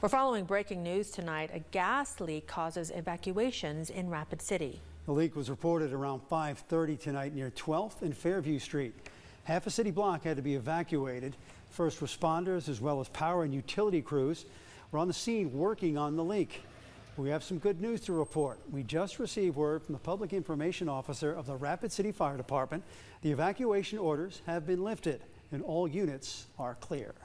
We're following breaking news tonight. A gas leak causes evacuations in Rapid City. The leak was reported around 5:30 tonight near 12th and Fairview Street. Half a city block had to be evacuated. First responders as well as power and utility crews were on the scene working on the leak. We have some good news to report. We just received word from the public information officer of the Rapid City Fire Department. The evacuation orders have been lifted and all units are clear.